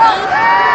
等 一